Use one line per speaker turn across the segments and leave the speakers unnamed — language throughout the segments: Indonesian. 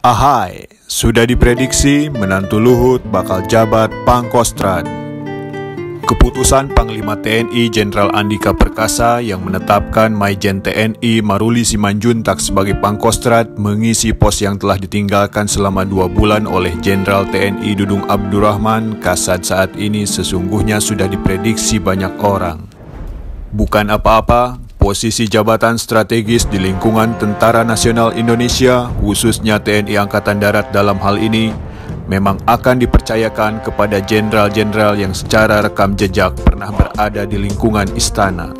Ahai, sudah diprediksi menantu Luhut bakal jabat Pangkostrat. Keputusan Panglima TNI Jenderal Andika Perkasa yang menetapkan Maijen TNI Maruli Simanjuntak sebagai Pangkostrat mengisi pos yang telah ditinggalkan selama dua bulan oleh Jenderal TNI Dudung Abdurrahman Kasad saat ini sesungguhnya sudah diprediksi banyak orang. Bukan apa-apa, posisi jabatan strategis di lingkungan Tentara Nasional Indonesia, khususnya TNI Angkatan Darat dalam hal ini, memang akan dipercayakan kepada jenderal-jenderal yang secara rekam jejak pernah berada di lingkungan istana.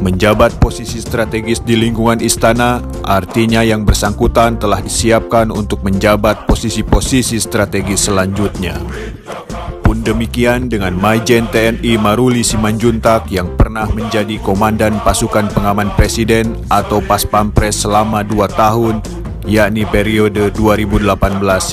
Menjabat posisi strategis di lingkungan istana artinya yang bersangkutan telah disiapkan untuk menjabat posisi-posisi strategis selanjutnya. Demikian dengan Maijen TNI Maruli Simanjuntak yang pernah menjadi Komandan Pasukan Pengaman Presiden atau Paspampres selama dua tahun yakni periode 2018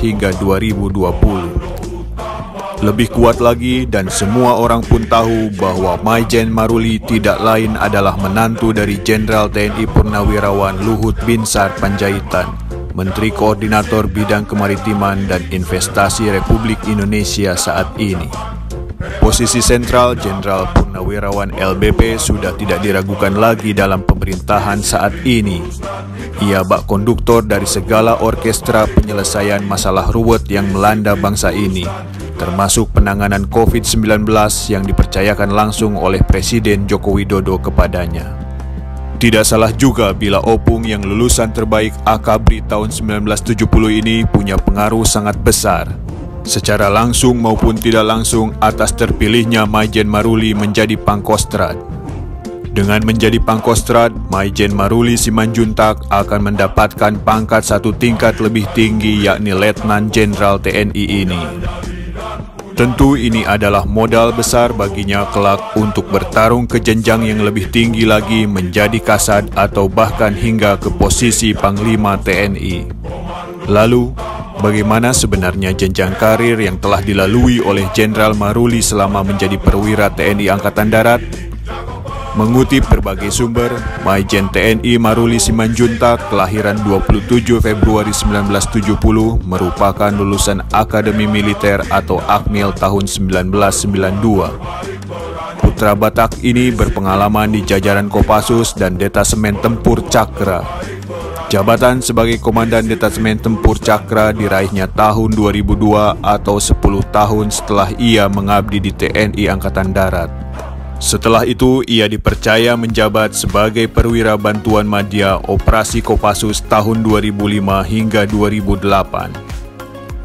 hingga 2020. Lebih kuat lagi dan semua orang pun tahu bahwa Maijen Maruli tidak lain adalah menantu dari Jenderal TNI Purnawirawan Luhut Binsar Panjaitan, Menteri Koordinator Bidang Kemaritiman dan Investasi Republik Indonesia saat ini. Posisi sentral Jenderal Purnawirawan LBP sudah tidak diragukan lagi dalam pemerintahan saat ini. Ia bak konduktor dari segala orkestra penyelesaian masalah ruwet yang melanda bangsa ini, termasuk penanganan COVID-19 yang dipercayakan langsung oleh Presiden Joko Widodo kepadanya. Tidak salah juga bila Opung yang lulusan terbaik Akabri tahun 1970 ini punya pengaruh sangat besar secara langsung maupun tidak langsung atas terpilihnya Maijen Maruli menjadi Pangkostrat. Dengan menjadi Pangkostrat, Maijen Maruli Simanjuntak akan mendapatkan pangkat satu tingkat lebih tinggi yakni Letnan Jenderal TNI ini. Tentu ini adalah modal besar baginya kelak untuk bertarung ke jenjang yang lebih tinggi lagi menjadi kasat atau bahkan hingga ke posisi Panglima TNI. Lalu, Bagaimana sebenarnya jenjang karir yang telah dilalui oleh Jenderal Maruli selama menjadi perwira TNI Angkatan Darat? Mengutip berbagai sumber, Maijen TNI Maruli Simanjuntak kelahiran 27 Februari 1970 merupakan lulusan Akademi Militer atau Akmil tahun 1992. Putra Batak ini berpengalaman di jajaran Kopassus dan Detasemen Tempur Cakra. Jabatan sebagai Komandan Detasemen Tempur Cakra diraihnya tahun 2002 atau 10 tahun setelah ia mengabdi di TNI Angkatan Darat. Setelah itu, ia dipercaya menjabat sebagai perwira bantuan media Operasi Kopassus tahun 2005 hingga 2008.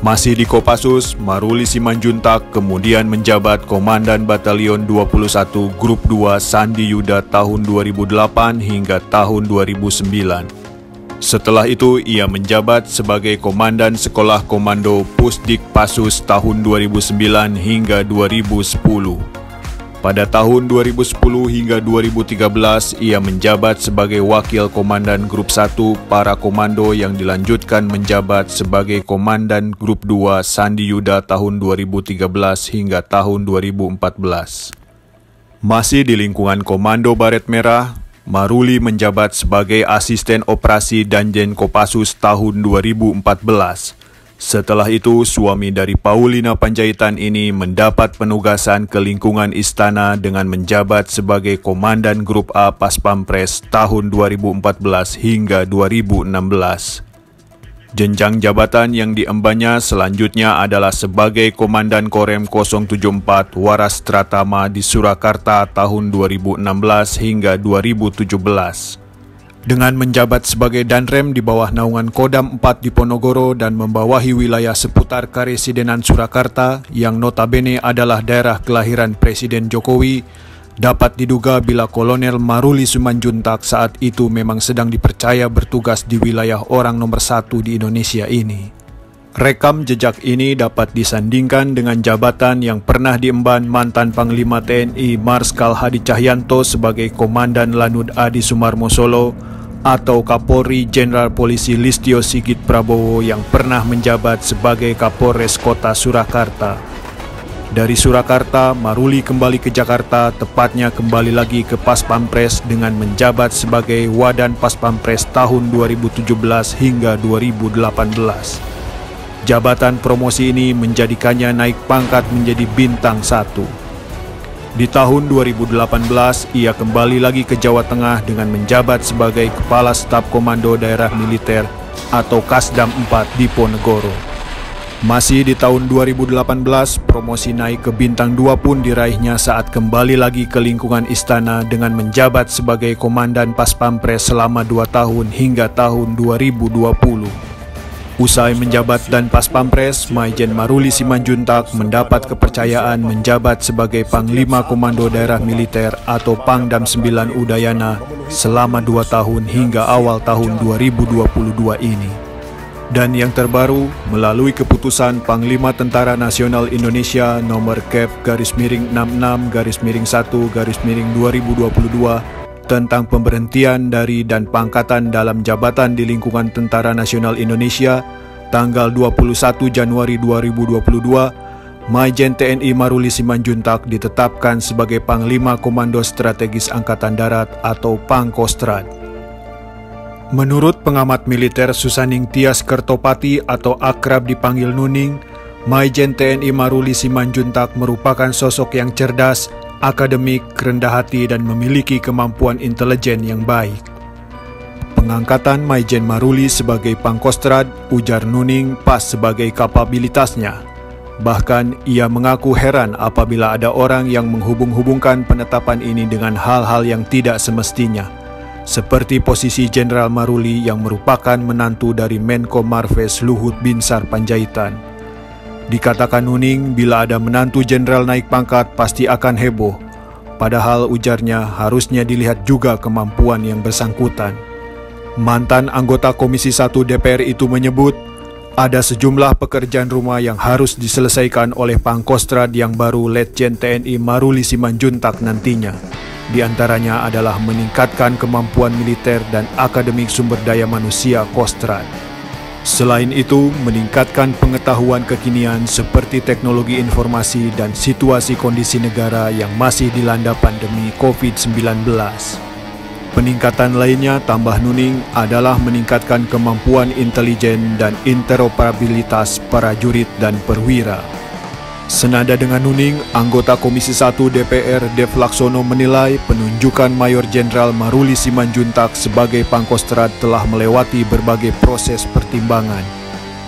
Masih di Kopassus, Maruli Simanjuntak kemudian menjabat Komandan Batalion 21 Grup 2 Sandi Yuda tahun 2008 hingga tahun 2009. Setelah itu, ia menjabat sebagai Komandan Sekolah Komando Pusdik Pasus tahun 2009 hingga 2010. Pada tahun 2010 hingga 2013, ia menjabat sebagai Wakil Komandan Grup 1 Para Komando yang dilanjutkan menjabat sebagai Komandan Grup 2 Sandi Yuda tahun 2013 hingga tahun 2014. Masih di lingkungan Komando Baret Merah, Maruli menjabat sebagai asisten operasi Danjen Kopassus tahun 2014. Setelah itu, suami dari Paulina Panjaitan ini mendapat penugasan ke lingkungan istana dengan menjabat sebagai Komandan Grup A Paspampres tahun 2014 hingga 2016. Jenjang jabatan yang diembannya selanjutnya adalah sebagai Komandan Korem 074 Waras Tratama di Surakarta tahun 2016 hingga 2017. Dengan menjabat sebagai Danrem di bawah naungan Kodam 4 di Ponorogo dan membawahi wilayah seputar Karesidenan Surakarta yang notabene adalah daerah kelahiran Presiden Jokowi, Dapat diduga bila Kolonel Maruli Sumanjuntak saat itu memang sedang dipercaya bertugas di wilayah orang nomor satu di Indonesia ini. Rekam jejak ini dapat disandingkan dengan jabatan yang pernah diemban mantan Panglima TNI Marskal Hadi Cahyanto sebagai Komandan Lanud Adi Sumarmo Solo atau Kapolri Jenderal Polisi Listio Sigit Prabowo yang pernah menjabat sebagai Kapolres Kota Surakarta Dari Surakarta, Maruli kembali ke Jakarta, tepatnya kembali lagi ke Pas Pampres dengan menjabat sebagai Wadan Pas Pampres tahun 2017 hingga 2018. Jabatan promosi ini menjadikannya naik pangkat menjadi bintang satu. Di tahun 2018, ia kembali lagi ke Jawa Tengah dengan menjabat sebagai Kepala Staf Komando Daerah Militer atau Kasdam 4 di Ponegoro. Masih di tahun 2018, promosi naik ke bintang 2 pun diraihnya saat kembali lagi ke lingkungan istana dengan menjabat sebagai Komandan Pas Pampres selama 2 tahun hingga tahun 2020. Usai menjabat dan Pas Pampres, Maijen Maruli Simanjuntak mendapat kepercayaan menjabat sebagai Panglima Komando Daerah Militer atau Pangdam 9 Udayana selama 2 tahun hingga awal tahun 2022 ini. Dan yang terbaru, melalui keputusan Panglima Tentara Nasional Indonesia nomor Kep garis miring 66 garis miring 1 garis miring 2022 tentang pemberhentian dari dan pangkatan dalam jabatan di lingkungan Tentara Nasional Indonesia tanggal 21 Januari 2022, Majen TNI Maruli Simanjuntak ditetapkan sebagai Panglima Komando Strategis Angkatan Darat atau Pangkostrat. Menurut pengamat militer Susaning Tias Kertopati atau akrab dipanggil Nuning, Maijen TNI Maruli Simanjuntak merupakan sosok yang cerdas, akademik, rendah hati dan memiliki kemampuan intelijen yang baik. Pengangkatan Maijen Maruli sebagai Pangkostrad, ujar Nuning pas sebagai kapabilitasnya. Bahkan ia mengaku heran apabila ada orang yang menghubung-hubungkan penetapan ini dengan hal-hal yang tidak semestinya seperti posisi Jenderal Maruli yang merupakan menantu dari Menko Marves Luhut Binsar Panjaitan. Dikatakan Nuning, bila ada menantu jenderal naik pangkat pasti akan heboh. Padahal ujarnya harusnya dilihat juga kemampuan yang bersangkutan. Mantan anggota Komisi 1 DPR itu menyebut, ada sejumlah pekerjaan rumah yang harus diselesaikan oleh Pangkostrad yang baru Letjen TNI Maruli Simanjuntak nantinya. Di antaranya adalah meningkatkan kemampuan militer dan akademik sumber daya manusia Kostrad. Selain itu, meningkatkan pengetahuan kekinian seperti teknologi informasi dan situasi kondisi negara yang masih dilanda pandemi COVID-19. Peningkatan lainnya, tambah Nuning, adalah meningkatkan kemampuan intelijen dan interoperabilitas para jurid dan perwira. Senada dengan Nuning, anggota Komisi 1 DPR Dev Laksono menilai penunjukan Mayor Jenderal Maruli Simanjuntak sebagai Pangkostrat telah melewati berbagai proses pertimbangan.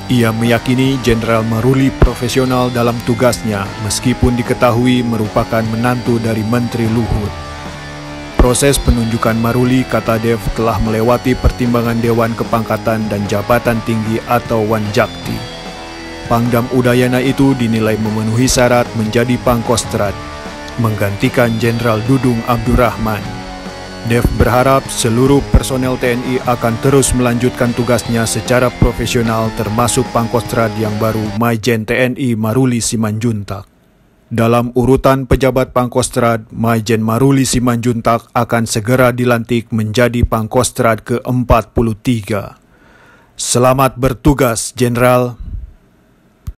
Ia meyakini Jenderal Maruli profesional dalam tugasnya meskipun diketahui merupakan menantu dari Menteri Luhut. Proses penunjukan Maruli, kata Dev, telah melewati pertimbangan Dewan Kepangkatan dan Jabatan Tinggi atau Wanjakti. Pangdam Udayana itu dinilai memenuhi syarat menjadi Pangkostrat, menggantikan Jenderal Dudung Abdurrahman. Dev berharap seluruh personel TNI akan terus melanjutkan tugasnya secara profesional termasuk Pangkostrat yang baru Maijen TNI Maruli Simanjuntak. Dalam urutan pejabat Pangkostrat, Maijen Maruli Simanjuntak akan segera dilantik menjadi Pangkostrat ke-43. Selamat bertugas, Jenderal.